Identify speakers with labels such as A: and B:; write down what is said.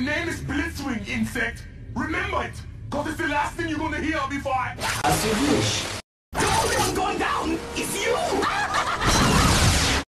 A: My name is Blitzwing, insect. Remember it, cause it's the last thing you're gonna hear before I...
B: As you wish.